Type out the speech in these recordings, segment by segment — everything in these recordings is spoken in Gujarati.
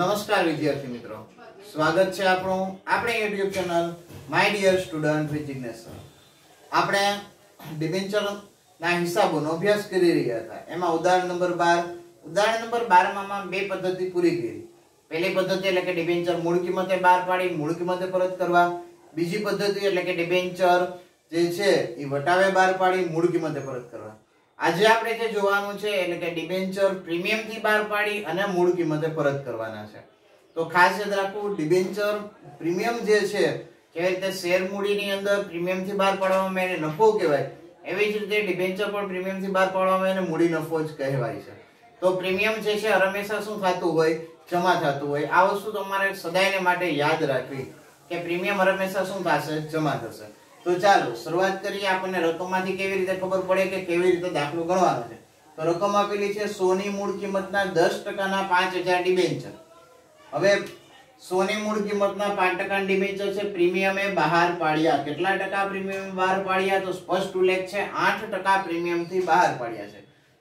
નમસ્કાર વિદ્યાર્થી મિત્રો. સ્વાગત છે આપણું આપણે YouTube channel my dear student with આપણે ડિબેન્ચર ના હિસાબોનો અભ્યાસ કરી રહ્યા હતા. એમાં ઉદાહરણ નંબર 12 ઉદાહરણ નંબર 12 માં બે પદ્ધતિ પૂરી કરી. પહેલી પદ્ધતિ એટલે કે ડિબેન્ચર મૂળ કિંમતે બહાર પાડી, મૂળ કિંમતે પરત કરવા. બીજી પદ્ધતિ એટલે કે ડિબેન્ચર જે છે એ વટાવે બહાર પાડી, મૂળ કિંમતે પરત કરવા. આજે આપણે જે જોવાનું છે એટલે કે ડિબેન્ચર પ્રીમિયમથી બહાર પાડી અને મૂળ કિંમતે પરત કરવાના છે. તો ખાસ યાદ રાખવું ડિબેન્ચર પ્રીમિયમ જે છે, કેવી રીતે શેર મૂડીની અંદર પ્રીમિયમથી બહાર પાડવામાં એને નફો કહેવાય, એવી જ રીતે ડિબેન્ચર પણ પ્રીમિયમથી બહાર પાડવામાં એને મૂડી નફો જ કહેવાય છે. તો પ્રીમિયમ જે છે, હંમેશા શું થતું હોય? જમા થતું હોય. આ વસ્તુ તમારે સદાયને માટે યાદ રાખવી કે પ્રીમિયમ હંમેશા શું થશે? જમા થશે. તો ચાલો, શરૂઆત કરીએ આપણને રકમમાંથી કેવી રીતે ખબર પડે કે કેવી રીતે દાખલો ગણવાનો છે. તો રકમ આપેલી છે સોની મૂળ કિંમતના દસ ટકાના પાંચ હજાર ડિબેન્ચર હવે સોની મૂળ કિંમતના પાંચ ટકા ડિબેન્ચર છે, પ્રીમિયમે બહાર પાડ્યા. કેટલા ટકા પ્રીમિયમ બહાર પાડ્યા? તો સ્પષ્ટ ઉલ્લેખ છે, આઠ ટકા પ્રીમિયમથી બહાર પાડ્યા છે.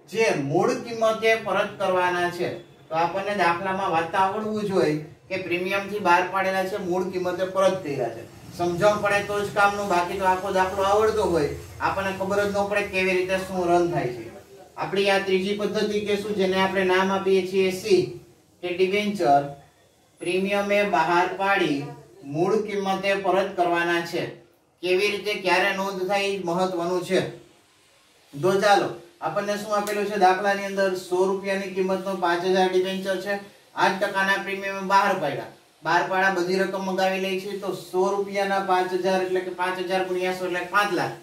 જે મૂળ કિંમતે પરત કરવાના છે, તો આપણને દાખલામાં વાંચતા આવડવું જોઈએ કે પ્રીમિયમથી બહાર પાડેલા છે, મૂળ કિંમતે પરત કર્યા છે. સમજણ પડે તો જ કામનું, બાકી તો આખો દાખલો આવડતો હોય. આપણને ખબર જ ન પડે કેવી રીતે શું રન થાય છે. આપણી આ ત્રીજી પદ્ધતિ કે શું, જેને આપણે નામ આપીએ છીએ સી કે ડિવેન્ચર પ્રીમિયમે બહાર પાડી મૂળ કિંમતે પરત કરવાના છે. કેવી રીતે, ક્યારે નોંધ થાય, એ મહત્વનું છે. તો ચાલો, આપણને શું આપેલું છે? દાખલાની અંદર સો રૂપિયાની કિંમતનો પાંચ હજાર ડિવેન્ચર છે. આઠ ટકાના પ્રીમિયમ બહાર પાડ્યા. બાર પાડા બધી રકમ મગાવી લે છે તો સો રૂપિયાના પાંચ હજાર એટલે કે પાંચ હજાર ગુણ્યા સો એટલે પાંચ લાખ.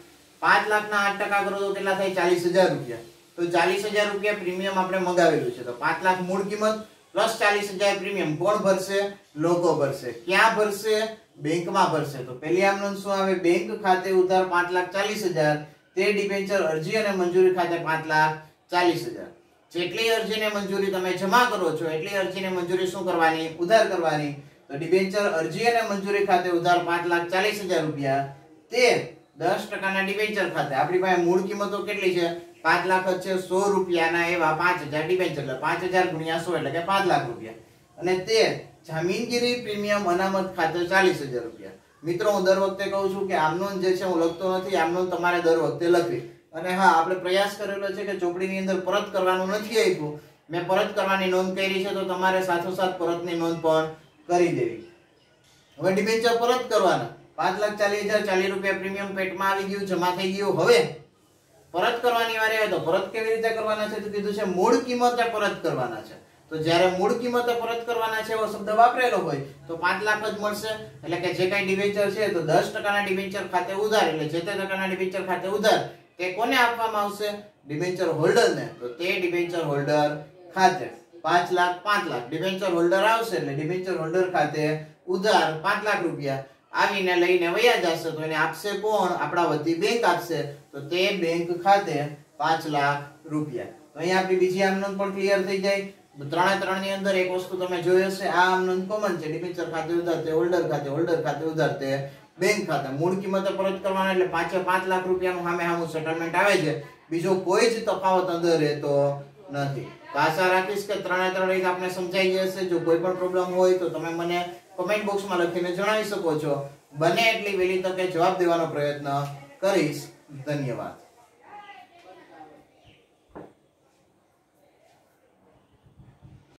પાંચ લાખના આઠ ટકા કરો તો કેટલા થાય? ચાલીસ હજાર રૂપિયા. તો ચાલીસ હજાર રૂપિયા પ્રીમિયમ આપણે મગાવેલું છે. તો પાંચ લાખ મૂળ કિંમત પ્લસ ચાલીસ હજાર પ્રીમિયમ. કોણ ભરશે? લોકો ભરશે. ક્યાં ભરશે? બેંકમાં ભરશે. તો પહેલી આમ શું આવે? બેંક ખાતે ઉધાર પાંચ લાખ ચાલીસ હજાર. તે ડિબેન્ચર અરજી અને મંજૂરી ખાતે પાંચ લાખ ચાલીસ હજાર. જેટલી અરજીને મંજૂરી તમે જમા કરો છો, એટલી અરજીને મંજૂરી શું કરવાની? ઉધાર કરવાની. તો ડિબેન્ચર અરજી અને મંજૂરી ખાતે ઉધાર પાંચ લાખ ચાલીસ હજાર રૂપિયા. તે દસ ટકાના ડિબેન્ચર ખાતે. આપણી પાસે મૂળ કિંમતો કેટલી છે? પાંચ લાખ છે સો રૂપિયાના એવા પાંચ હજાર ડિબેન્ચર એટલે પાંચ હજાર ગુણ્યા સો એટલે કે પાંચ લાખ રૂપિયા. અને તે જામીનગીરી પ્રીમિયમ અનામત ખાતે ચાલીસ હજાર રૂપિયા. મિત્રો, હું દર વખતે કહું છું કે આમનોન જે છે, હું લખતો નથી, આમનોન તમારે દર વખતે લખવી. અને હા, આપણે પ્રયાસ કરેલો છે કે ચોપડીની અંદર પરત કરવાનું નથી આપ્યું. મેં પરત કરવાની નોંધ કરી છે, તો તમારે સાથોસાથ પરતની નોંધ પણ કરી દેવી. હવે ડિબેન્ચર પરત કરવાના. પાંચ લાખ ચાલીસ હજાર ચાલીસ રૂપિયા પ્રીમિયમ પેટમાં આવી ગયું, જમા થઈ ગયું. હવે પરત કરવાની વારે આવે તો પરત કેવી રીતે કરવાના છે? તો કીધું છે મૂળ કિંમતે પરત કરવાના છે. તો જ્યારે મૂળ કિંમતે પરત કરવાના છે એવો શબ્દ વાપરેલો હોય, તો પાંચ લાખ જ મળશે. એટલે કે જે કઈ ડિવેન્ચર છે તો દસ ટકાના ડિબેન્ચર ખાતે ઉધાર. એટલે જે ટકાના ડિવેન્ચર ખાતે ઉધાર, તે કોને આપવામાં આવશે? ડિબેન્ચર હોલ્ડરને તો તે ડિવેન્ચર હોલ્ડર ખાતે. પાંચ લાખ પાંચ લાખ. ડિબેન્ચર હોલ્ડર આવશે એટલે ડિબેન્ચર હોલ્ડર ખાતે ઉધાર પાંચ લાખ રૂપિયા. આવીને લઈને વયા જશે તો એને આપશે કોણ? આપણા વતી બેંક આપશે. તો તે બેંક ખાતે પાંચ લાખ રૂપિયા. તો અહીંયા આપણી બીજી આમનોંધ પણ ક્લિયર થઈ જાય. ત્રણે ત્રણની અંદર એક વસ્તુ તમે જોઈ હશે. આ આમનોંધ કોમન છે. ડિબેન્ચર ખાતે ઉધાર તે હોલ્ડર ખાતે હોલ્ડર ખાતે ઉધાર તે બેંક ખાતે. મૂળ કિંમત પરત કરવાના એટલે પાંચે પાંચ લાખ રૂપિયાનું સામે સામું સેટલમેન્ટ આવે છે. બીજો કોઈ જ તફાવત અંદર રહેતો નથી. તો આશા રાખીશ કે ત્રણે ત્રણ રીત આપને સમજાઈ જશે. જો કોઈ પણ પ્રોબ્લેમ હોય તો તમે મને કમેન્ટ બોક્સમાં લખીને જણાવી શકો છો. બને એટલી વહેલી તકે જવાબ દેવાનો પ્રયત્ન કરીશ. ધન્યવાદ.